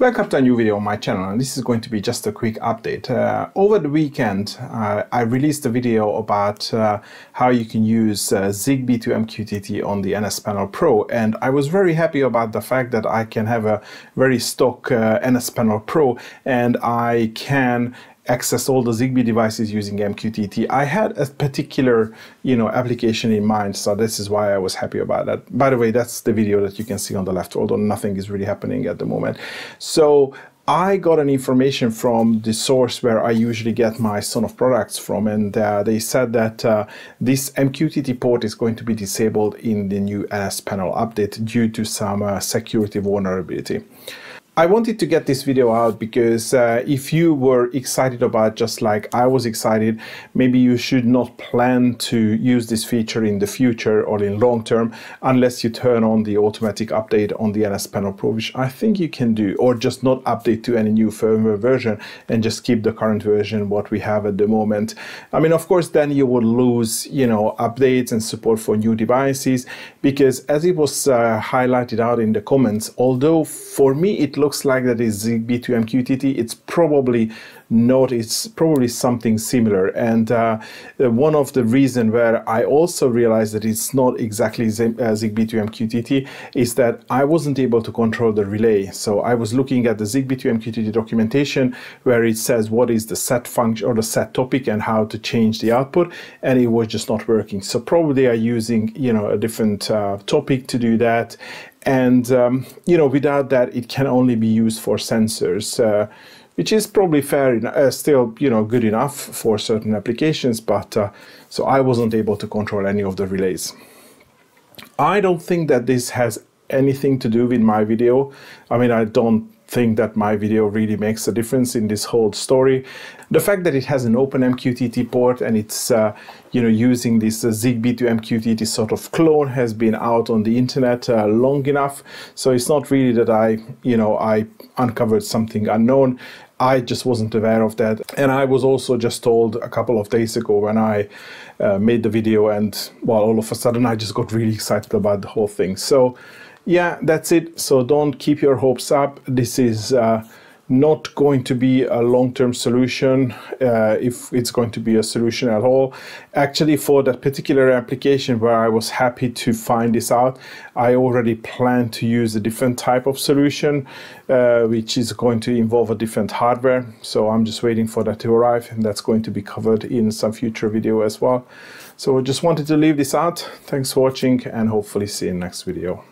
Welcome to a new video on my channel and this is going to be just a quick update. Uh, over the weekend uh, I released a video about uh, how you can use uh, ZigBee to MQTT on the NS Panel Pro and I was very happy about the fact that I can have a very stock uh, NS Panel Pro and I can access all the Zigbee devices using MQTT. I had a particular, you know, application in mind, so this is why I was happy about that. By the way, that's the video that you can see on the left, although nothing is really happening at the moment. So I got an information from the source where I usually get my Sonoff products from, and uh, they said that uh, this MQTT port is going to be disabled in the new NS panel update due to some uh, security vulnerability. I wanted to get this video out because uh, if you were excited about just like I was excited, maybe you should not plan to use this feature in the future or in long term unless you turn on the automatic update on the NS Panel Pro, which I think you can do, or just not update to any new firmware version and just keep the current version what we have at the moment. I mean, of course, then you would lose, you know, updates and support for new devices because as it was uh, highlighted out in the comments, although for me it looks looks like that is ZigBee to MQTT, it's probably not, it's probably something similar. And uh, one of the reason where I also realized that it's not exactly uh, ZigBee to MQTT is that I wasn't able to control the relay. So I was looking at the ZigBee to MQTT documentation where it says what is the set function or the set topic and how to change the output, and it was just not working. So probably are using you know a different uh, topic to do that, and um, you know without that it can only be used for sensors uh, which is probably fair uh, still you know good enough for certain applications but uh, so I wasn't able to control any of the relays. I don't think that this has anything to do with my video. I mean I don't think that my video really makes a difference in this whole story. The fact that it has an open MQTT port and it's uh, you know using this uh, ZigBee to MQTT sort of clone has been out on the internet uh, long enough. So it's not really that I you know I uncovered something unknown. I just wasn't aware of that. And I was also just told a couple of days ago when I uh, made the video and well all of a sudden I just got really excited about the whole thing. So yeah, that's it. So don't keep your hopes up. This is uh, not going to be a long-term solution uh, if it's going to be a solution at all. Actually, for that particular application where I was happy to find this out, I already plan to use a different type of solution, uh, which is going to involve a different hardware. So I'm just waiting for that to arrive and that's going to be covered in some future video as well. So I just wanted to leave this out. Thanks for watching and hopefully see you in the next video.